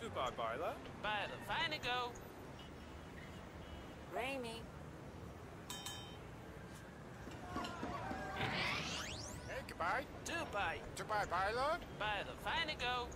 Goodbye. Goodbye, Barla. Barla, fine go. Rainy. Hey, goodbye. Goodbye. Goodbye, Barla. Barla, fine go.